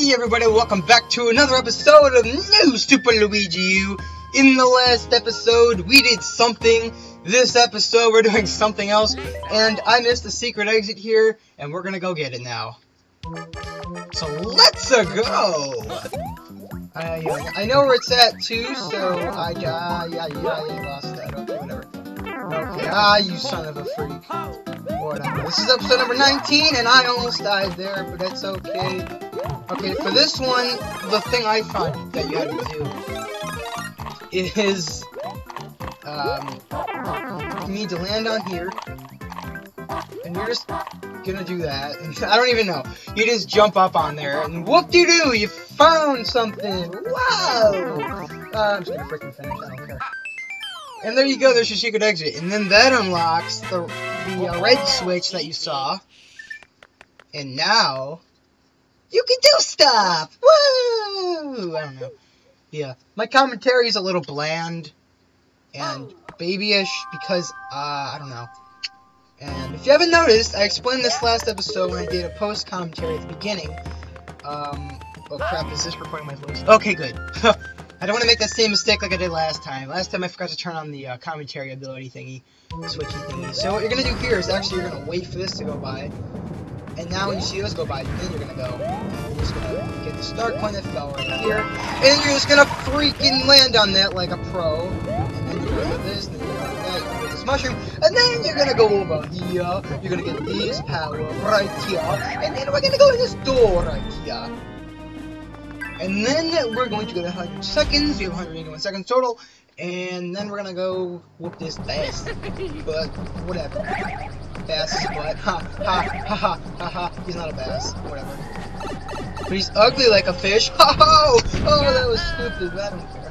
Hey everybody, welcome back to another episode of New Super Luigi U. In the last episode, we did something. This episode, we're doing something else. And I missed the secret exit here, and we're gonna go get it now. So let's -a go! I, uh, I know where it's at too, so I, uh, yeah, yeah, yeah, lost that. Okay, ah, you son of a freak. Whatever. This is episode number 19, and I almost died there, but that's okay. Okay, for this one, the thing I found that you had to do is, um, you need to land on here, and you're just gonna do that, I don't even know. You just jump up on there, and whoop-de-doo, you found something! Wow! Uh, I'm just gonna freaking finish, care. And there you go, there's your secret exit. And then that unlocks the, the uh, red switch that you saw. And now, you can do stuff! Woo! I don't know. Yeah, my commentary is a little bland and babyish because, uh, I don't know. And if you haven't noticed, I explained this last episode when I did a post commentary at the beginning. Um, oh crap, is this recording my voice? Okay, good. I don't want to make that same mistake like I did last time. Last time I forgot to turn on the uh, commentary ability thingy, switchy thingy. So what you're going to do here is actually you're going to wait for this to go by. And now when you see this go by, then you're going to go. You're just going to get the star point that fell right here. And you're just going to freaking land on that like a pro. And then you're going to this, then you're going to that, you're to this mushroom. And then you're going to go over here. You're going to get this power right here. And then we're going to go to this door right here. And then we're going to go to 100 seconds. We have 181 seconds total. And then we're gonna go whoop this bass. But whatever. Bass butt. Ha ha ha ha ha ha. He's not a bass. Whatever. But he's ugly like a fish. Oh, oh that was stupid. I don't care.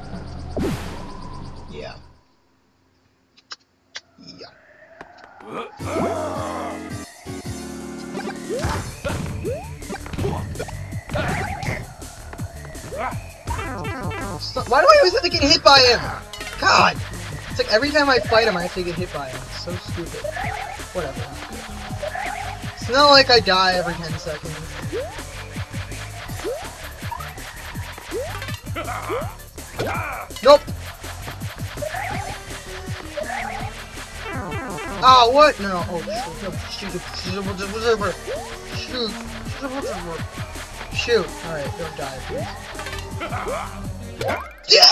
Yeah. Why do I always have to get hit by him? God! It's like every time I fight him, I have to get hit by him. It's so stupid. Whatever. It's not like I die every 10 seconds. Nope! Oh, what? No. Oh, shoot. Shoot. Shoot. Shoot. Shoot. Alright, don't die, please. Yeah!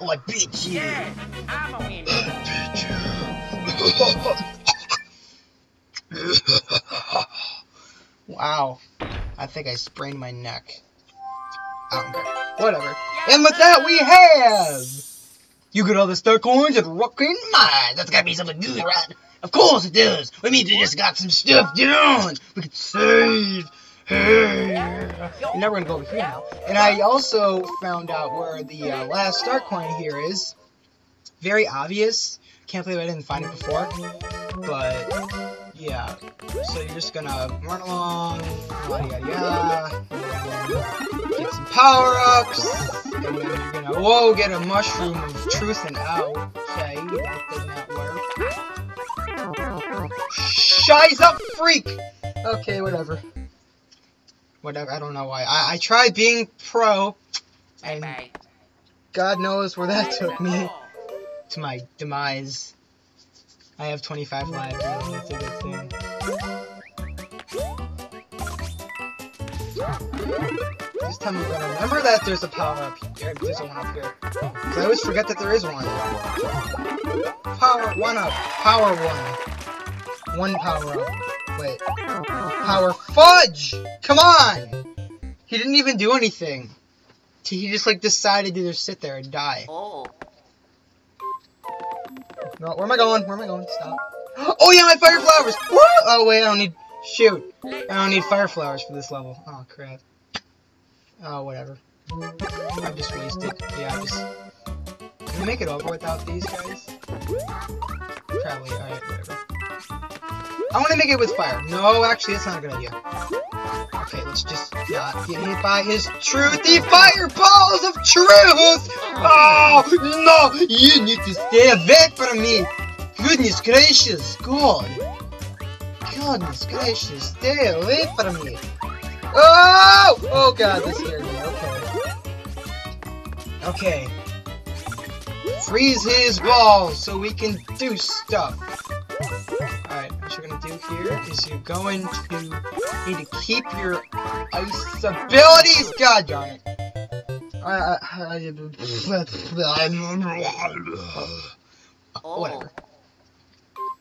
oh, I beat you! I'm a winner. wow. I think I sprained my neck. Oh, I care. Whatever. And with that, we have... You get all the star coins at Rockin' Mine. That's gotta be something good, right? Of course it does. We mean we just got some stuff done. We could save. And now we're gonna go over here now. And I also found out where the uh, last star coin here is. Very obvious. Can't believe I didn't find it before. But yeah. So you're just gonna run along, yada yada yada. Get some power ups. And then you're gonna whoa get a mushroom of truth and out. Okay. Shies up freak! Okay, whatever. Whatever, I don't know why. I, I tried being pro, and Bye. God knows where that took me. To my demise. I have 25 lives, that's a good thing. Just tell me when I remember that there's a power up here. There's a one up here. 'Cause I always forget that there is one. Power one up. Power one. One power up. Wait. Power fudge! Come on! He didn't even do anything. He just like decided to just sit there and die. Oh. No, where am I going? Where am I going? Stop. Oh yeah, my fire flowers! Woo! Oh wait, I don't need. Shoot. I don't need fire flowers for this level. Oh crap. Oh, whatever. I just wasted. Yeah, I just. Can we make it over without these guys? Probably. Alright, whatever. I want to make it with fire. No, actually, that's not a good idea. Okay, let's just not get hit by his truthy fireballs of truth! Oh, no! You need to stay away from me! Goodness gracious, God! Goodness gracious, stay away from me. Oh! Oh god, that scared me. Okay. Okay. Freeze his balls so we can do stuff. Here is you're going to need to keep your ice abilities. God darn it. I, I, I, whatever.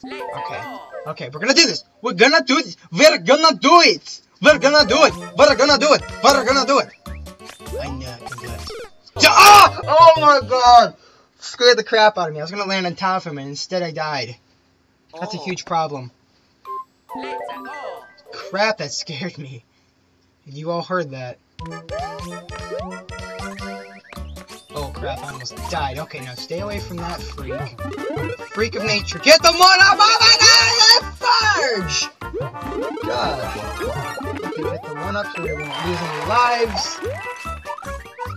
Okay. Okay, we're gonna do this. We're gonna do this. We're gonna do it. We're gonna do it. We're gonna do it. We're gonna do it. I know I can do it. Ah! Oh my god! Scared the crap out of me. I was gonna land on top of him, and instead I died. That's a huge problem. Crap, that scared me. You all heard that. Oh crap, I almost died. Okay, now stay away from that freak. Freak of nature. Get the one up on that Farge! God. Get the one up so we won't lose any lives.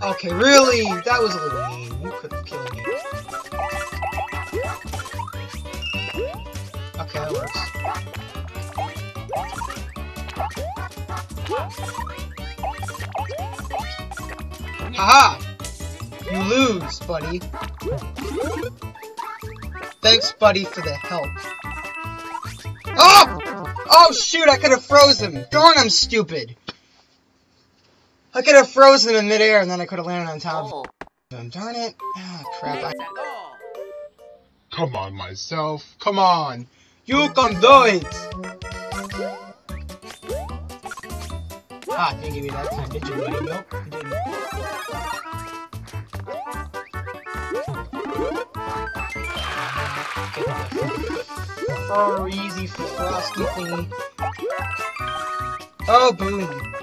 Okay, really? That was a little mean. You could have killed me. Okay, that works. Haha! You lose, buddy. Thanks, buddy, for the help. Oh! Oh, shoot, I could have frozen him. Darn, I'm stupid. I could have frozen him in midair, and then I could have landed on top of him. Darn it. Ah, crap. I... Come on, myself. Come on. You can do it. Ah, didn't give me that time, did you, buddy? Nope, you didn't. Oh, easy frosty thingy. Oh, boom.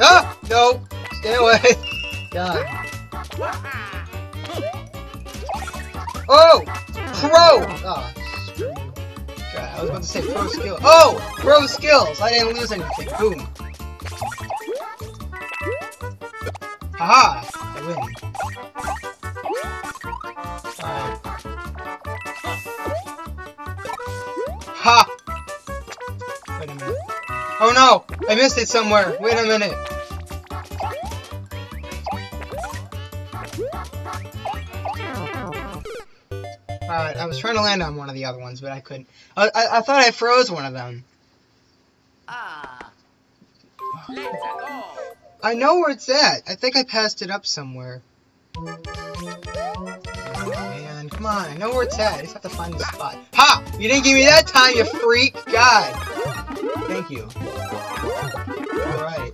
Ah! No! Stay away! God. Oh! Pro! Oh, screw. God, I was about to say pro skill. Oh! Pro skills! I didn't lose anything. Boom. Haha! I win. Oh no! I missed it somewhere! Wait a minute! Alright, I was trying to land on one of the other ones, but I couldn't. I, I, I thought I froze one of them. Ah. I know where it's at. I think I passed it up somewhere. Man, come on. I know where it's at. I just have to find the spot. Ha! You didn't give me that time, you freak! God! Thank you. Alright.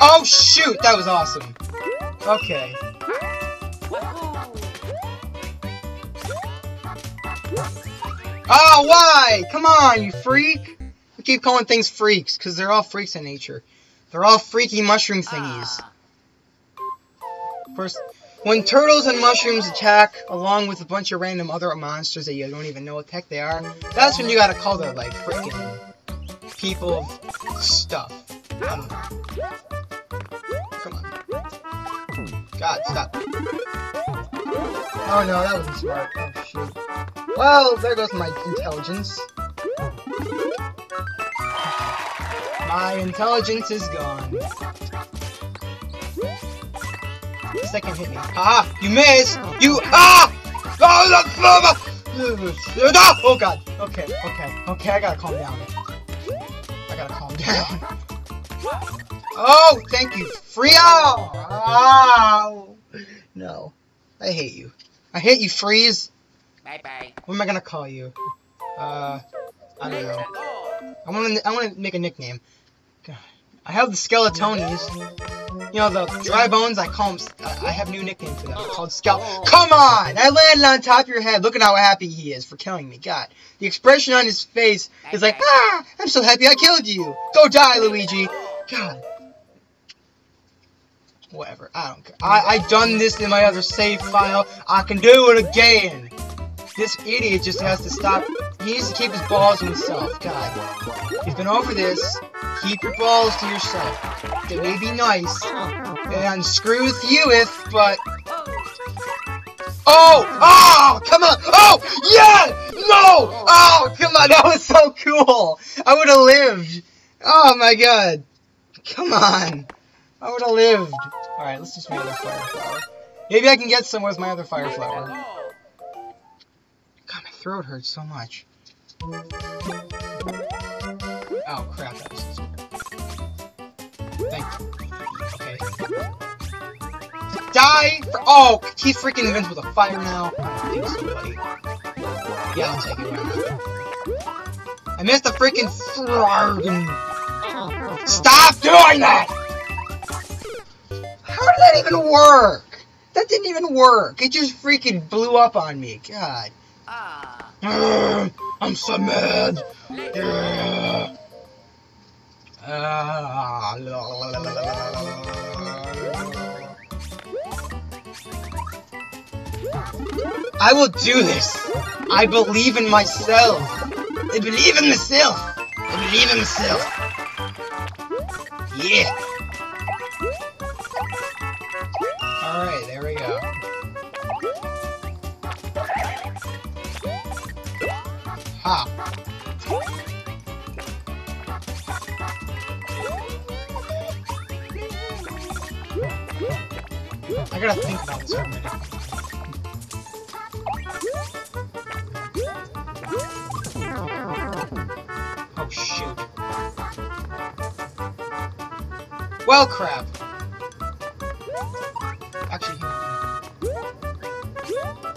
Oh, shoot! That was awesome. Okay. Oh, why? Come on, you freak! We keep calling things freaks, because they're all freaks in nature. They're all freaky mushroom thingies. Ah. Of course, when turtles and mushrooms attack, along with a bunch of random other monsters that you don't even know what the heck they are, that's when you gotta call the, like, freaking people stuff. I. Come on. God, stop. Oh no, that wasn't smart. Oh shoot. Well, there goes my intelligence. My intelligence is gone. Second hit me. Ah! You missed! You ah! Oh, oh god. Okay, okay, okay. I gotta calm down. I gotta calm down. Oh, thank you, Frio. Oh, no, I hate you. I hate you, Freeze. Bye bye. What am I gonna call you? Uh, I don't know. I want to. I want to make a nickname. I have the Skeletonies. You know the dry bones. I call them. I have new nickname for them. Called Skele. Come on! I landed on top of your head. Look at how happy he is for killing me. God, the expression on his face is like, ah! I'm so happy I killed you. Go die, Luigi. God. Whatever. I don't care. I I done this in my other save file. I can do it again. This idiot just has to stop. He needs to keep his balls to himself. God. He's been over this. Keep your balls to yourself. They may be nice. And screw with you if, but. Oh! Oh! Come on! Oh! Yeah! No! Oh! Come on! That was so cool! I would have lived! Oh my god! Come on! I would have lived! Alright, let's just make another fire flower. Maybe I can get some with my other fire flower. Throat hurts so much. Oh crap, Thank you. Okay. Die! For oh, he's freaking invincible with a fire now. Yeah, I'll take it. I missed the freaking friggin' Stop doing that! How did that even work? That didn't even work. It just freaking blew up on me. God. Ah. I'm so mad. I will do this. I believe in myself. I believe in myself. I believe in myself. Yeah. I gotta think about this. Oh shoot. Well, crap. Actually,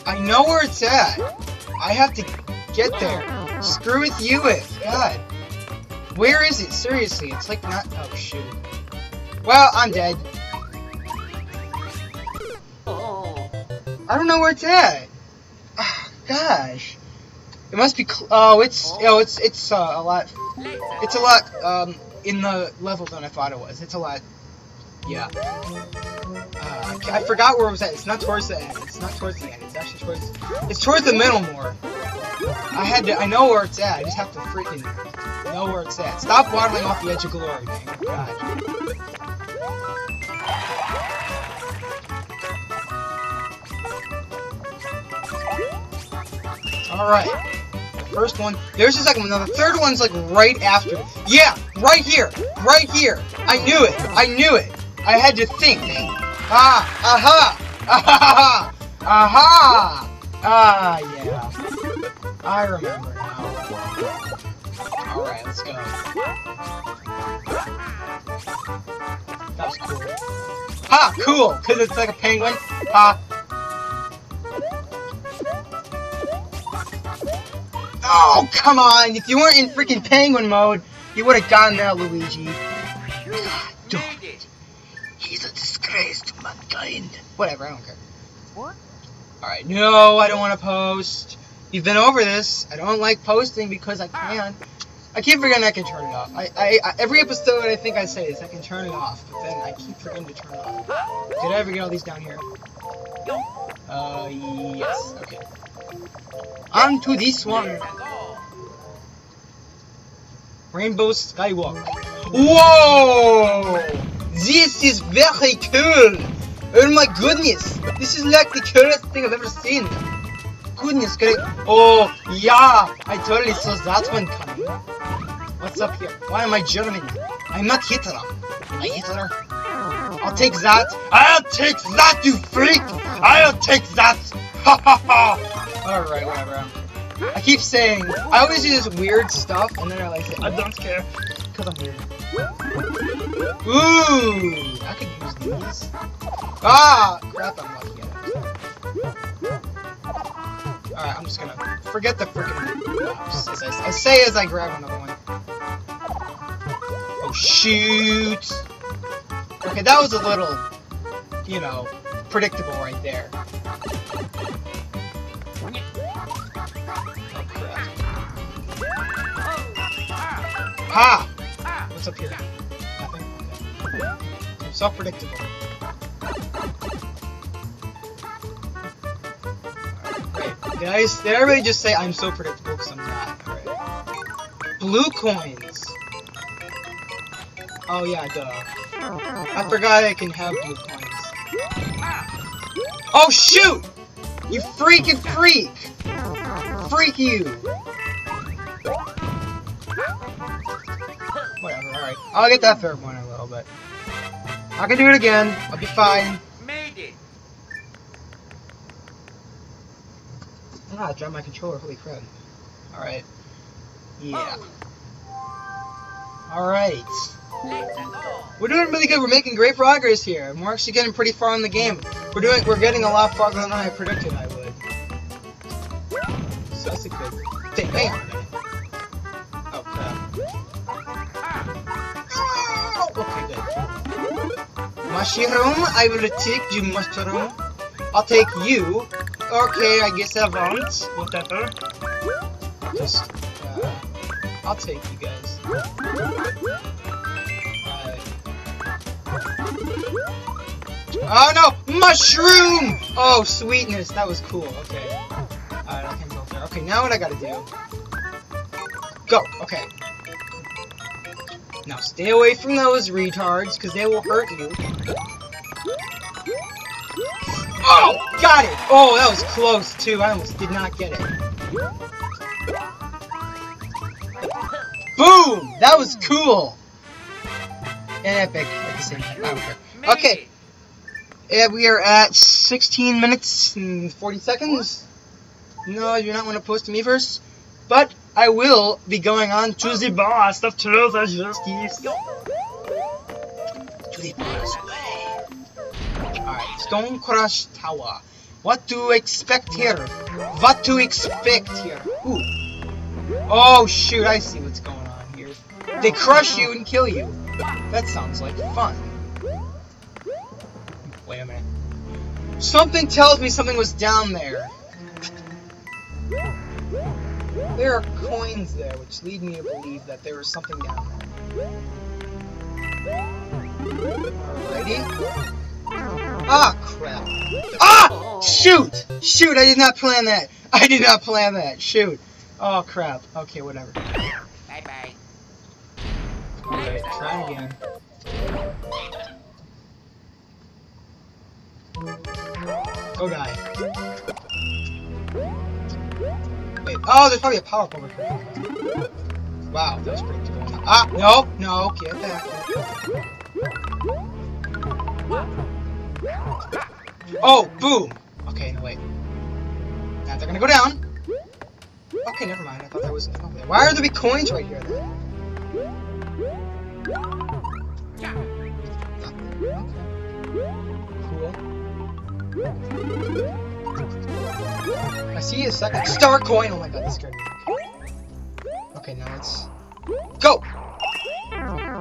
I know where it's at. I have to get there. Screw with you, it. God. Where is it? Seriously, it's like not. Oh shoot. Well, I'm dead. I don't know where it's at. Ah, gosh. It must be. Oh, it's. Oh, it's. It's uh, a lot. It's a lot um, in the level than I thought it was. It's a lot. Yeah. Uh, I forgot where it was at. It's not towards the end. It's not towards the end. It's actually towards. It's towards the middle more. I had to. I know where it's at. I just have to freaking know where it's at. Stop waddling off the edge of glory, man. God. All right. First one. There's the second one. Now the third one's like right after. Yeah, right here. Right here. I knew it. I knew it. I had to think. Ah, aha, aha, aha. Ah, yeah. I remember now. All right, let's go. That was cool. Ha, cool, because it's like a penguin. Ha. Oh, come on! If you weren't in freaking penguin mode, you would have gotten that, Luigi. Made it. He's a disgrace to mankind. Whatever, I don't care. What? Alright, no, I don't want to post. You've been over this. I don't like posting because I can. I keep forgetting I can turn it off. I, I, I every episode I think I say this, I can turn it off, but then I keep forgetting to turn it off. Did I ever get all these down here? Uh, yes. Okay. On to this one. Rainbow Skywalk. Whoa! This is very cool! Oh my goodness! This is like the coolest thing I've ever seen! Goodness, great! Oh, yeah! I totally saw that one coming. What's up here? Why am I German? I'm not Hitler. Am I Hitler? I'll take that! I'll take that, you freak! I'll take that! Ha ha ha! Alright, whatever. I keep saying, I always do this weird stuff, and then I like say, I don't care, because I'm weird. Ooh, I could use these. Ah, crap, I'm lucky. Alright, I'm just gonna forget the freaking maps, as I, I say as I grab another one. Oh, shoot! Okay, that was a little, you know, predictable right there. What's up here? Nothing? Okay. So predictable. Right. Did I, did everybody just say I'm so predictable because I'm not? Alright. Blue coins. Oh yeah, duh. I forgot I can have blue coins. Oh shoot! You freaking freak! Freak you! I'll get that third one in a little bit. I can do it again. I'll be fine. Made it. Ah, I dropped my controller. Holy crap. Alright. Yeah. Alright. We're doing really good. We're making great progress here. And we're actually getting pretty far in the game. We're doing we're getting a lot farther than I predicted I would. So that's a good thing. Hang Mushroom, I will take you, mushroom. I'll take you. Okay, I guess I won't. Whatever. Just, uh, I'll take you guys. Oh no! Mushroom! Oh, sweetness. That was cool. Okay. Alright, I can go there. Okay, now what I gotta do. Go. Okay. Now stay away from those retards, because they will hurt you. Oh! Got it! Oh, that was close, too. I almost did not get it. Boom! That was cool! And epic at the same time. I don't care. Okay. Yeah, we are at 16 minutes and 40 seconds. No, you're not want to post to me first. But I will be going on to the boss of Truth and Justice. To the boss way. Alright, Stone Crush Tower. What to expect here? What to expect here? Ooh. Oh shoot, I see what's going on here. They crush you and kill you. That sounds like fun. Wait a minute. Something tells me something was down there. There are coins there, which lead me to believe that there is something down there. Alrighty. Ah, crap. Ah! Shoot! Shoot, I did not plan that. I did not plan that. Shoot. Oh, crap. Okay, whatever. Bye bye. Okay, try again. Oh, die. Oh, there's probably a power over here. Wow, that's pretty cool. Ah, no, no, get back. Oh, boom! Okay, no, wait. Now they're gonna go down. Okay, never mind. I thought that was. Okay. Why are there be coins right here then? Cool. I see a second star coin. Oh my god, this scared me. Okay, now let's go.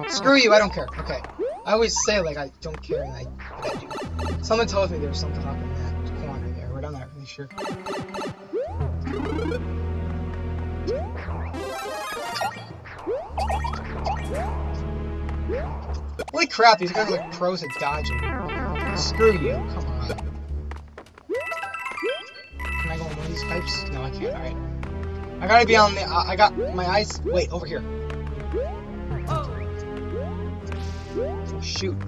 Screw you, I don't care. Okay. I always say like I don't care, and I, I do. Someone tells me there's something up in that corner there, but I'm not really sure. Holy crap, these guys are like pros at dodging. Screw you, come on. These pipes? No, I can't, alright. I gotta be on the, I I got my eyes, wait, over here. Shoot.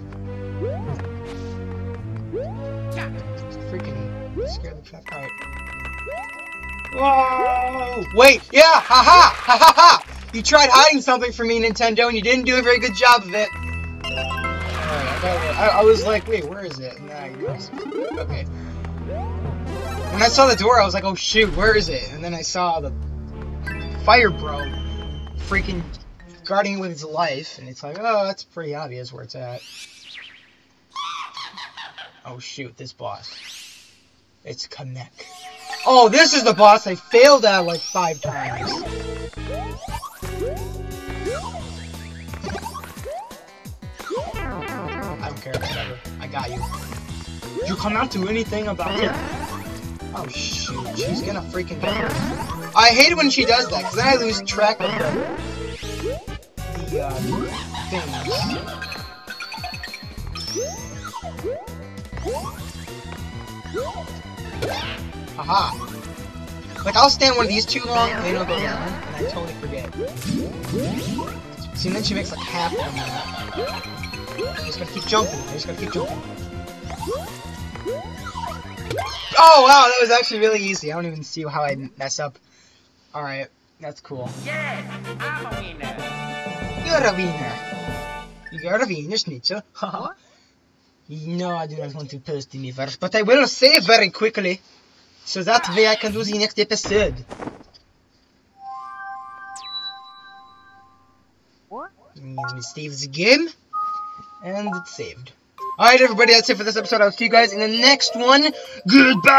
Freaking scared the crap, alright. Whoa! Wait, yeah, haha, ha ha ha! You tried hiding something from me, Nintendo, and you didn't do a very good job of it. Alright, I, I, I was like, wait, where is it? And then I noticed- okay. When I saw the door, I was like, oh shoot, where is it? And then I saw the fire bro freaking guarding it with his life, and it's like, oh, that's pretty obvious where it's at. Oh shoot, this boss. It's Kamek. Oh, this is the boss I failed at like five times. I don't care, whatever. I got you. You cannot do anything about it. Oh shoot, she's gonna freaking me. I hate when she does that, because then I lose track of the, the uh, things. Haha. Like, I'll stand one of these too long, and it'll go down, and I totally forget. See, and then she makes like half of them. I just gotta keep jumping. I just gotta keep jumping. Oh wow, that was actually really easy. I don't even see how I mess up. Alright, that's cool. Yes, I'm a winner. You're a winner. You're a winner, Schnitzel. No, I do not want to post the universe, but I will save very quickly. So that way I can do the next episode. Let me save the game. And it's saved. Alright, everybody, that's it for this episode. I'll see you guys in the next one. Goodbye!